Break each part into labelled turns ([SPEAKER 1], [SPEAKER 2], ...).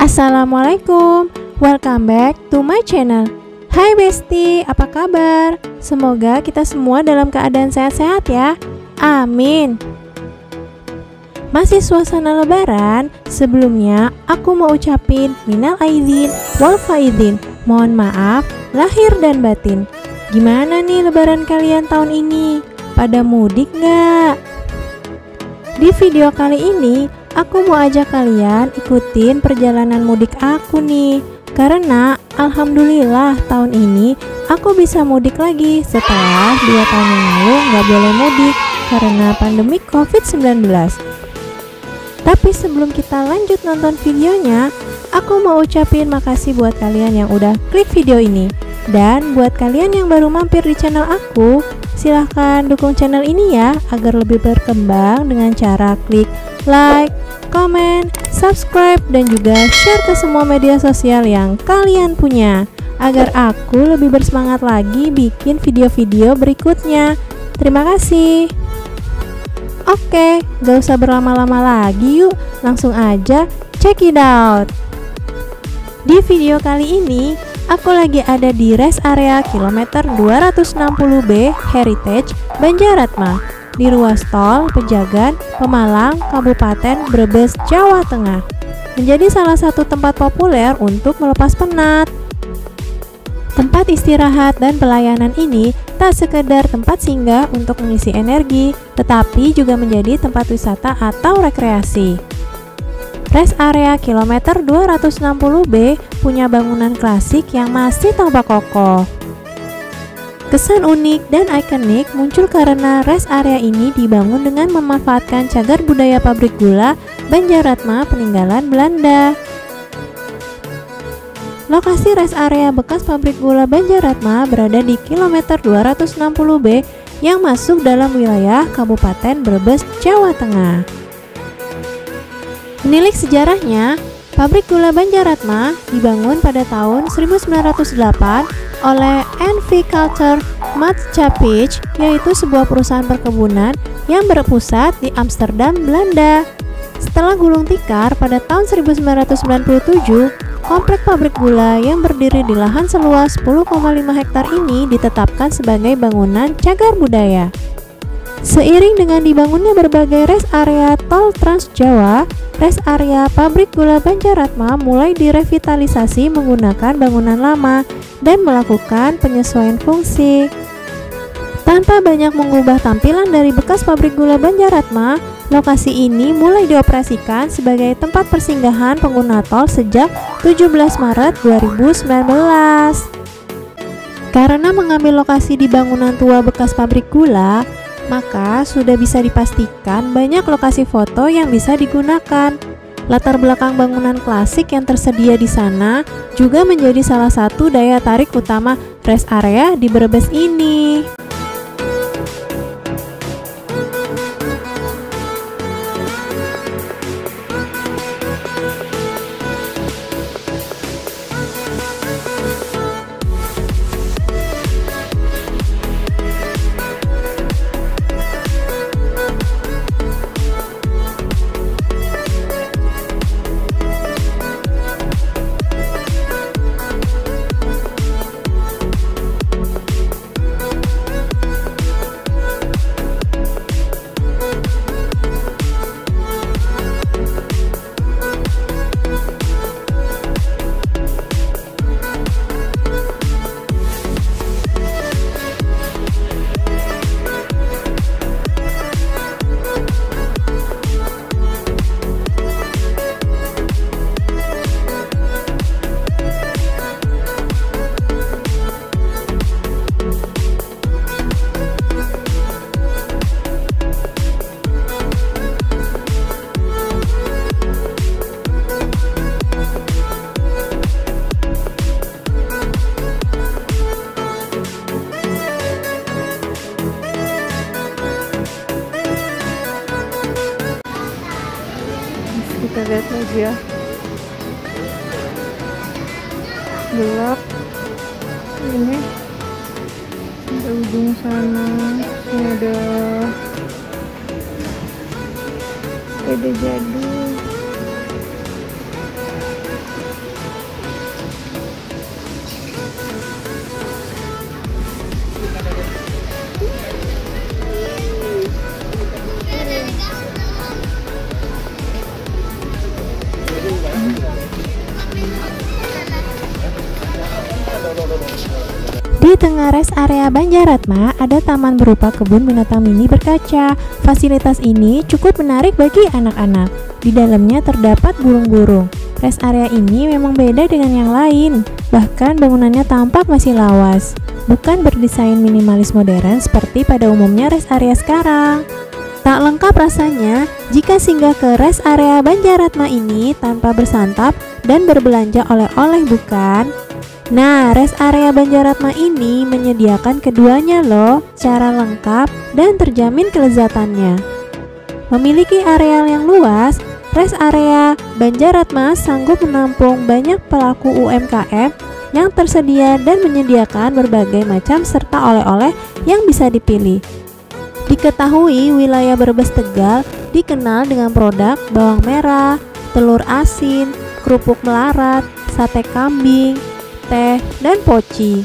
[SPEAKER 1] Assalamualaikum, welcome back to my channel. Hai Besti, apa kabar? Semoga kita semua dalam keadaan sehat-sehat ya. Amin. Masih suasana lebaran, sebelumnya aku mau ucapin minal aidin wal faidin Mohon maaf, lahir dan batin. Gimana nih lebaran kalian tahun ini? Pada mudik nggak? Di video kali ini, aku mau ajak kalian ikutin perjalanan mudik aku nih. Karena Alhamdulillah tahun ini aku bisa mudik lagi setelah dua tahun yang lalu nggak boleh mudik karena pandemi COVID-19 Tapi sebelum kita lanjut nonton videonya, aku mau ucapin makasih buat kalian yang udah klik video ini. Dan buat kalian yang baru mampir di channel aku, silahkan dukung channel ini ya agar lebih berkembang dengan cara klik like, comment, subscribe, dan juga share ke semua media sosial yang kalian punya agar aku lebih bersemangat lagi bikin video-video berikutnya. Terima kasih. Oke, gak usah berlama-lama lagi yuk, langsung aja check it out. Di video kali ini, Aku lagi ada di rest area kilometer 260B Heritage Banjaratma di ruas tol Pejagan, Pemalang, Kabupaten Brebes, Jawa Tengah. Menjadi salah satu tempat populer untuk melepas penat. Tempat istirahat dan pelayanan ini tak sekedar tempat singgah untuk mengisi energi, tetapi juga menjadi tempat wisata atau rekreasi. Rest area kilometer 260B punya bangunan klasik yang masih tampak kokoh. Kesan unik dan ikonik muncul karena rest area ini dibangun dengan memanfaatkan cagar budaya pabrik gula Banjaratma peninggalan Belanda. Lokasi rest area bekas pabrik gula Banjaratma berada di kilometer 260B yang masuk dalam wilayah Kabupaten Brebes, Jawa Tengah. Menilik sejarahnya, pabrik gula Banjaratma dibangun pada tahun 1908 oleh NV Culture Maatschappij, yaitu sebuah perusahaan perkebunan yang berpusat di Amsterdam, Belanda. Setelah gulung tikar pada tahun 1997, komplek pabrik gula yang berdiri di lahan seluas 10,5 hektar ini ditetapkan sebagai bangunan cagar budaya. Seiring dengan dibangunnya berbagai rest area tol Trans Jawa, rest area pabrik gula Banjaratma mulai direvitalisasi menggunakan bangunan lama dan melakukan penyesuaian fungsi. Tanpa banyak mengubah tampilan dari bekas pabrik gula Banjaratma, lokasi ini mulai dioperasikan sebagai tempat persinggahan pengguna tol sejak 17 Maret 2019. Karena mengambil lokasi di bangunan tua bekas pabrik gula, maka sudah bisa dipastikan banyak lokasi foto yang bisa digunakan. Latar belakang bangunan klasik yang tersedia di sana juga menjadi salah satu daya tarik utama rest area di Brebes ini. Kita lihat lagi ya. Gelap. Ini ada ujung sana. Ini ada sepeda jadul res area Banjaratma ada taman berupa kebun binatang mini berkaca. Fasilitas ini cukup menarik bagi anak-anak. Di dalamnya terdapat burung-burung. Res area ini memang beda dengan yang lain. Bahkan bangunannya tampak masih lawas. Bukan berdesain minimalis modern seperti pada umumnya res area sekarang. Tak lengkap rasanya jika singgah ke res area Banjaratma ini tanpa bersantap dan berbelanja oleh-oleh bukan? Nah, rest area Banjaratma ini menyediakan keduanya loh, secara lengkap dan terjamin kelezatannya. Memiliki areal yang luas, rest area Banjaratma sanggup menampung banyak pelaku UMKM yang tersedia dan menyediakan berbagai macam serta oleh-oleh yang bisa dipilih. Diketahui wilayah Brebes Tegal dikenal dengan produk bawang merah, telur asin, kerupuk melarat, sate kambing, teh, dan poci.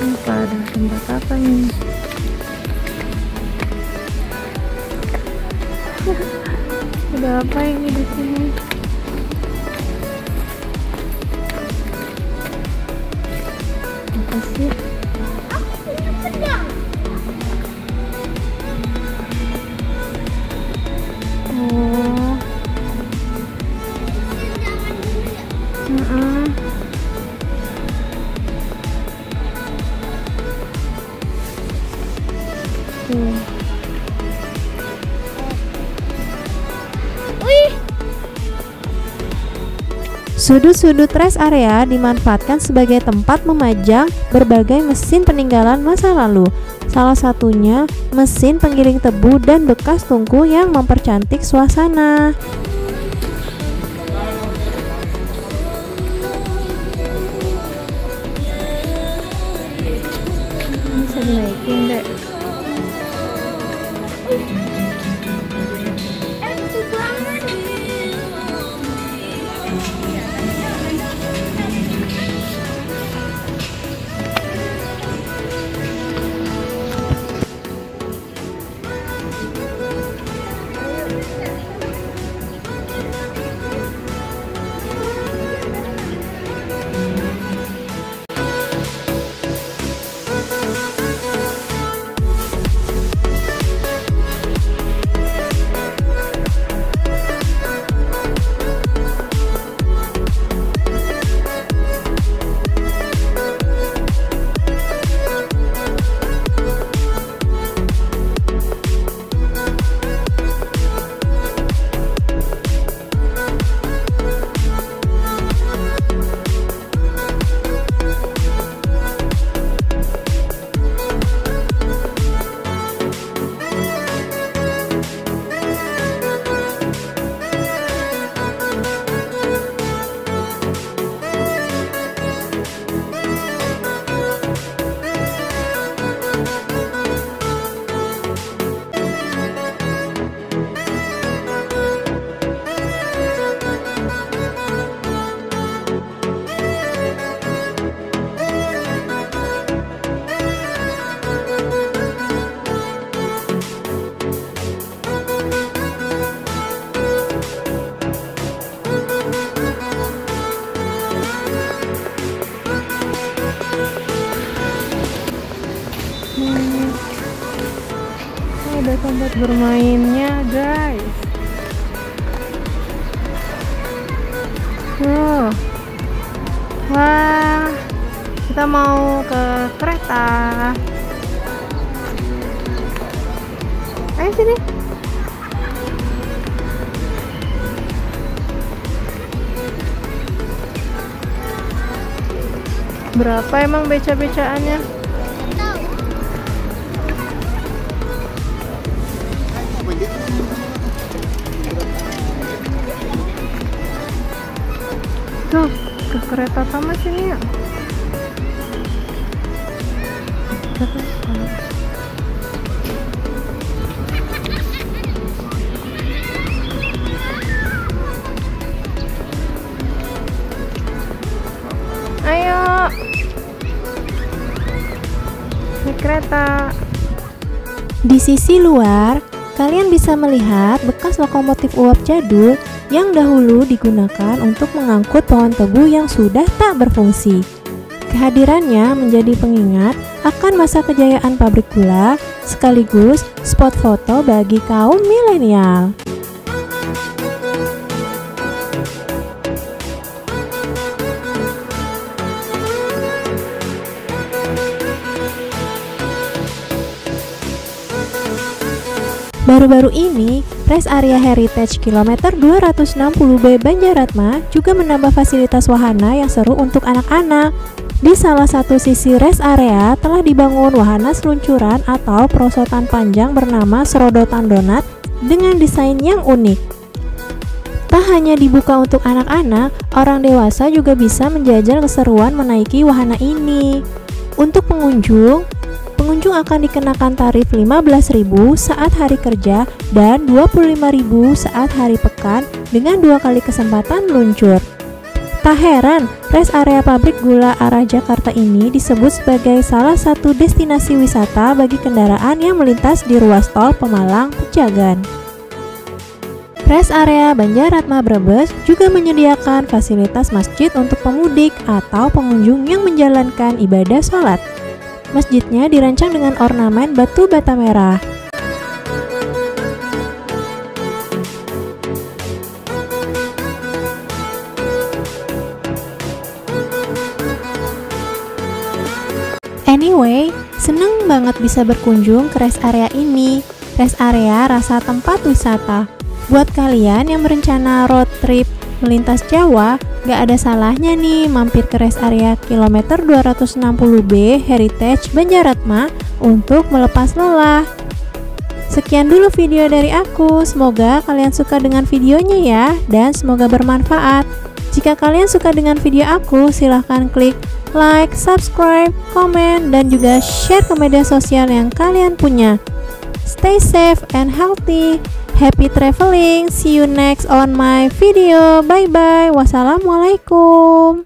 [SPEAKER 1] Apa ada tempat apa ini? ada apa ini di sini? Apa sih? Sudut-sudut rest area dimanfaatkan sebagai tempat memajang berbagai mesin peninggalan masa lalu. Salah satunya mesin penggiling tebu dan bekas tungku yang mempercantik suasana. Tempat bermainnya, guys. Tuh. Wah, kita mau ke kereta. Ayo sini. Berapa emang beca-becaannya? udah kereta sama sini. Ya ayo. Naik kereta. Di sisi luar bisa melihat bekas lokomotif uap jadul yang dahulu digunakan untuk mengangkut pohon tebu yang sudah tak berfungsi. Kehadirannya menjadi pengingat akan masa kejayaan pabrik gula sekaligus spot foto bagi kaum milenial. Baru-baru ini, Rest Area Heritage Kilometer 260B Banjaratma juga menambah fasilitas wahana yang seru untuk anak-anak. Di salah satu sisi rest area telah dibangun wahana seluncuran atau perosotan panjang bernama serodotan donat dengan desain yang unik. Tak hanya dibuka untuk anak-anak, orang dewasa juga bisa menjajal keseruan menaiki wahana ini. Untuk pengunjung, pengunjung akan dikenakan tarif 15.000 saat hari kerja dan 25.000 saat hari pekan dengan dua kali kesempatan meluncur. Tak heran, rest area pabrik gula arah Jakarta ini disebut sebagai salah satu destinasi wisata bagi kendaraan yang melintas di ruas tol Pemalang, Pejagan. Rest area Banjaratma Brebes juga menyediakan fasilitas masjid untuk pemudik atau pengunjung yang menjalankan ibadah sholat. Masjidnya dirancang dengan ornamen batu bata merah. Anyway, seneng banget bisa berkunjung ke rest area ini. Rest area rasa tempat wisata. Buat kalian yang berencana road trip melintas Jawa, gak ada salahnya nih mampir ke rest area kilometer 260B Heritage Banjaratma untuk melepas lelah. Sekian dulu video dari aku, semoga kalian suka dengan videonya ya, dan semoga bermanfaat. Jika kalian suka dengan video aku, silahkan klik like, subscribe, komen, dan juga share ke media sosial yang kalian punya. Stay safe and healthy. Happy traveling. See you next on my video. Bye bye. Wassalamualaikum.